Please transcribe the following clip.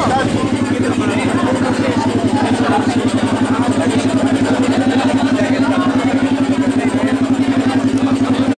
Come on.